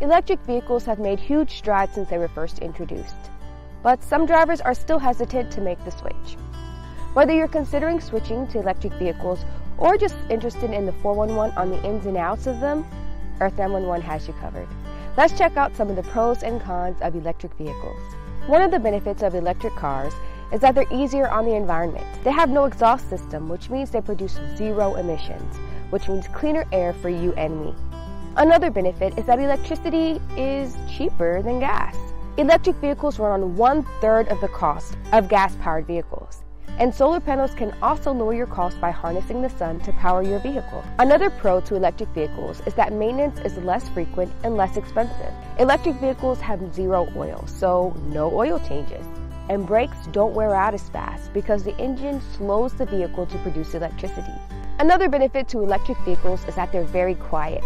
Electric vehicles have made huge strides since they were first introduced, but some drivers are still hesitant to make the switch. Whether you're considering switching to electric vehicles or just interested in the 411 on the ins and outs of them, Earth 911 has you covered. Let's check out some of the pros and cons of electric vehicles. One of the benefits of electric cars is that they're easier on the environment. They have no exhaust system, which means they produce zero emissions, which means cleaner air for you and me. Another benefit is that electricity is cheaper than gas. Electric vehicles run on one third of the cost of gas powered vehicles. And solar panels can also lower your cost by harnessing the sun to power your vehicle. Another pro to electric vehicles is that maintenance is less frequent and less expensive. Electric vehicles have zero oil, so no oil changes. And brakes don't wear out as fast because the engine slows the vehicle to produce electricity. Another benefit to electric vehicles is that they're very quiet.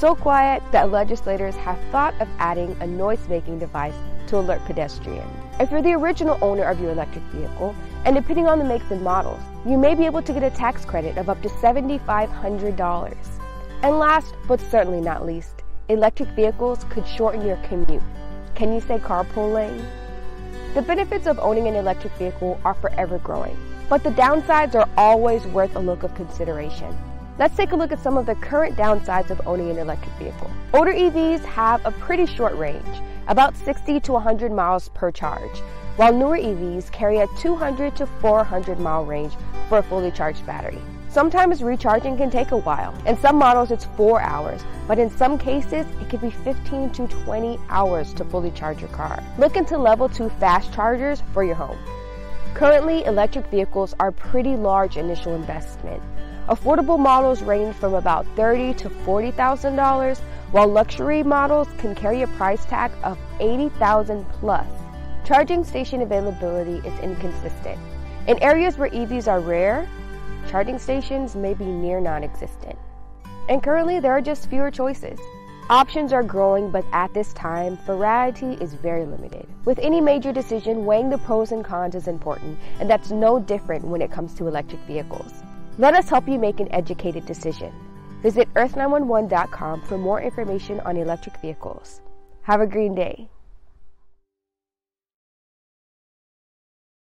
So quiet that legislators have thought of adding a noise making device to alert pedestrians. If you're the original owner of your electric vehicle, and depending on the makes and models, you may be able to get a tax credit of up to $7,500. And last, but certainly not least, electric vehicles could shorten your commute. Can you say carpool lane? The benefits of owning an electric vehicle are forever growing, but the downsides are always worth a look of consideration. Let's take a look at some of the current downsides of owning an electric vehicle. Older EVs have a pretty short range, about 60 to 100 miles per charge, while newer EVs carry a 200 to 400 mile range for a fully charged battery. Sometimes recharging can take a while. In some models, it's 4 hours, but in some cases, it could be 15 to 20 hours to fully charge your car. Look into level 2 fast chargers for your home. Currently, electric vehicles are pretty large initial investment. Affordable models range from about 30 to $40,000, while luxury models can carry a price tag of $80,000 plus. Charging station availability is inconsistent. In areas where EVs are rare, charging stations may be near non existent. And currently, there are just fewer choices. Options are growing, but at this time, variety is very limited. With any major decision, weighing the pros and cons is important, and that's no different when it comes to electric vehicles. Let us help you make an educated decision. Visit earth911.com for more information on electric vehicles. Have a green day.